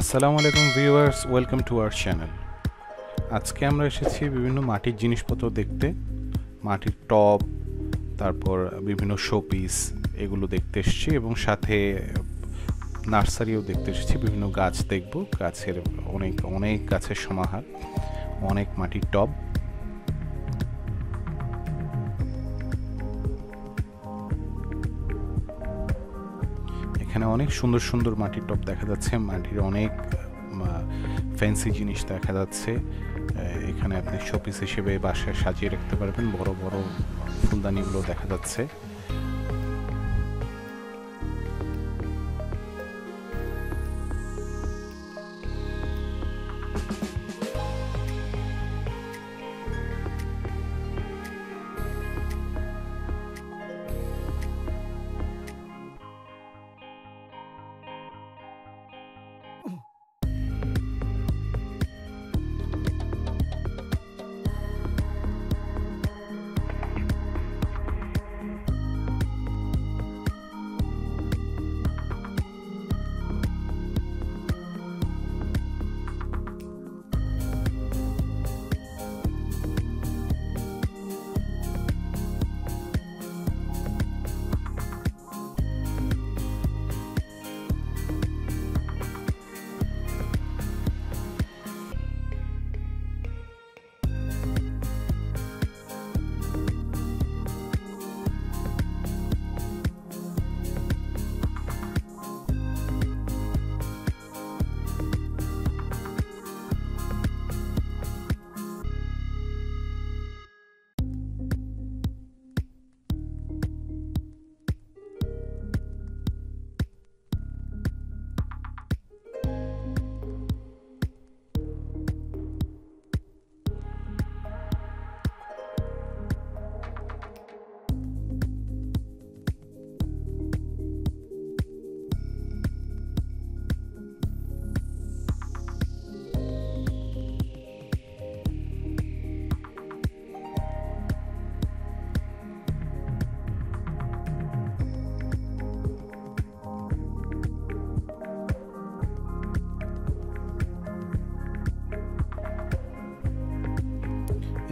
আসসালামু আলাইকুম viewers, welcome to our channel. আজকে আমরা এসেছি বিভিন্ন মাটির জিনিসপত্র দেখতে, মাটির টপ তারপর বিভিন্ন শোপিস, এগুলো দেখতে এসেছি এবং সাথে নার্সারিও দেখতে এসেছি, বিভিন্ন গাছ দেখব, গাছের অনেক অনেক গাছের সমাহার, অনেক মাটির টব। এখানে অনেক সুন্দর সুন্দর মাটির টপ দেখা যাচ্ছে। মাটির অনেক ফ্যান্সি জিনিস দেখা যাচ্ছে। এখানে আপনি শোপিস হিসেবে বাসায় সাজিয়ে রাখতে পারবেন। বড় বড় ফুলদানিগুলো দেখা যাচ্ছে।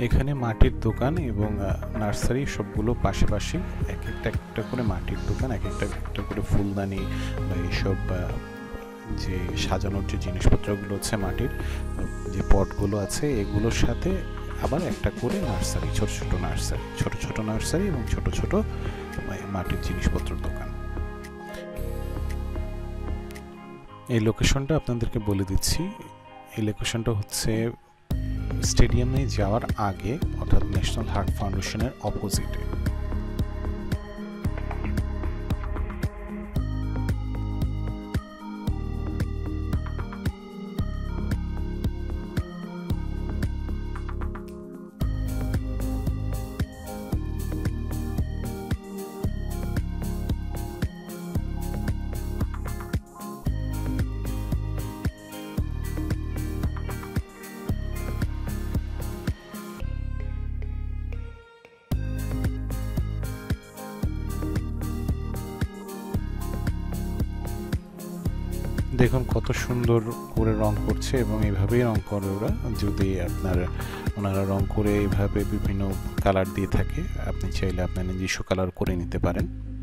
এখানে মাটির দোকান এবং নার্সারি সবগুলো পাশাপাশি এক একটা একটা করে মাটির দোকান, এক একটা একটা করে ফুলদানি বা এইসব যে সাজানোর যে জিনিসপত্রগুলো হচ্ছে মাটির, যে পটগুলো আছে, এগুলোর সাথে আবার একটা করে নার্সারি, ছোট ছোট নার্সারি, ছোট ছোট নার্সারি এবং ছোট ছোট মাটির জিনিসপত্রের দোকান। এই লোকেশনটা আপনাদেরকে বলে দিচ্ছি। এই লোকেশনটা হচ্ছে স্টেডিয়ামে যাওয়ার আগে অর্থাৎ ন্যাশনাল হার্ট ফাউন্ডেশনের অপোজিটে দেখুন কত সুন্দর করে রং করছে এবং এইভাবেই রং করে ওরা। যদি আপনার, ওনারা রং করে এইভাবে বিভিন্ন কালার দিয়ে থাকে, আপনি চাইলে আপনার নিজস্ব কালার করে নিতে পারেন।